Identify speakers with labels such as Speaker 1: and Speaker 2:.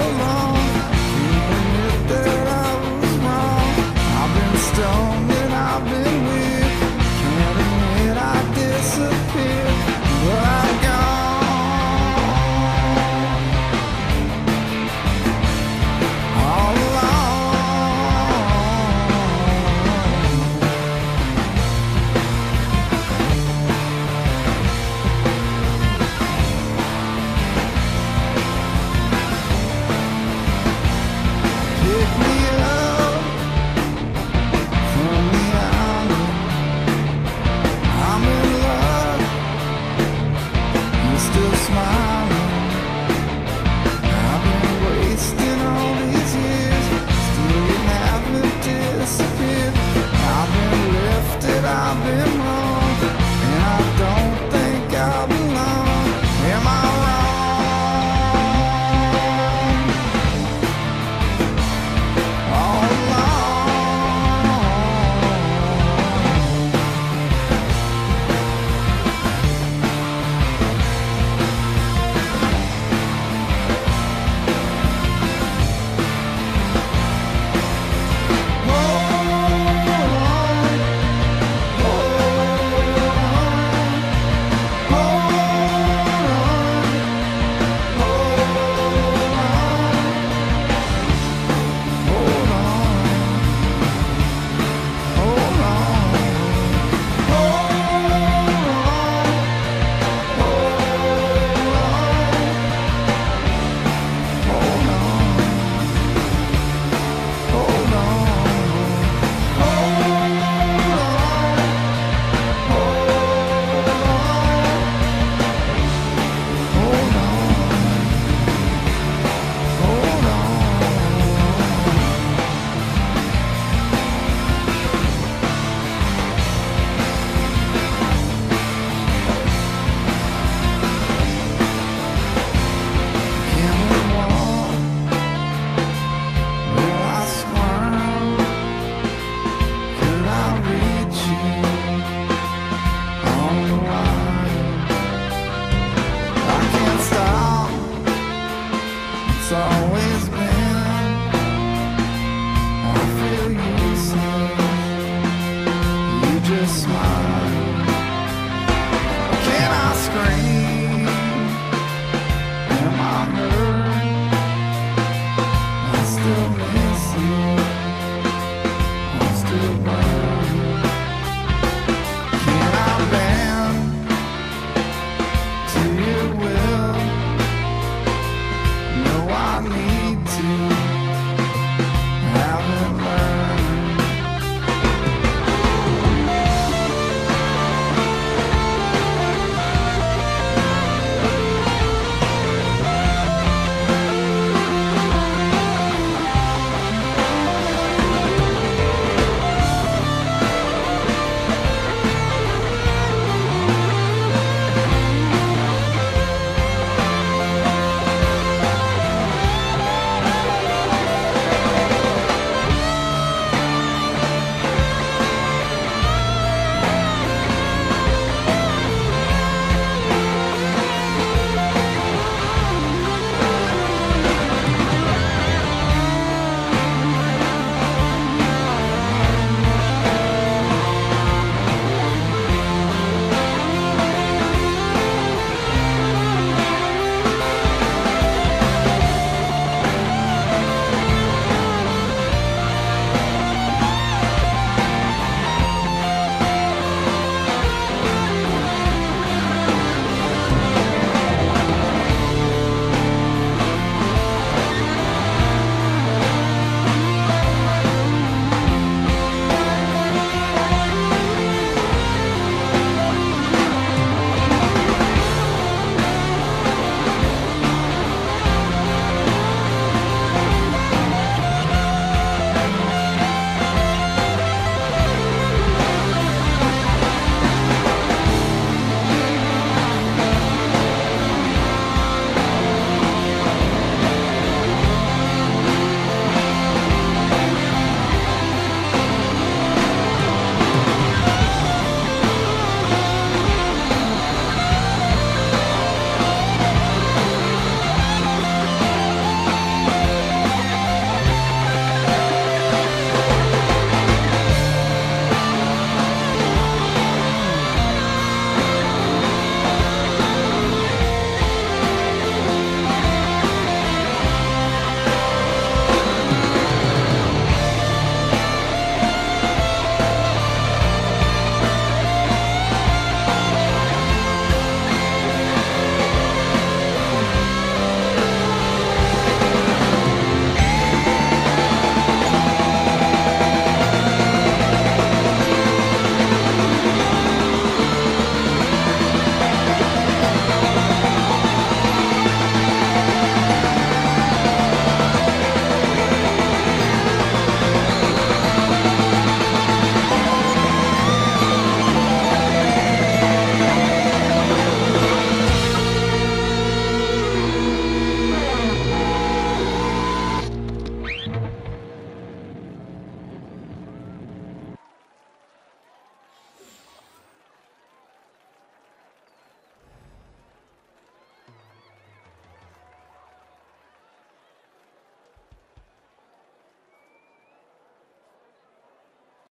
Speaker 1: 光 Can I scream?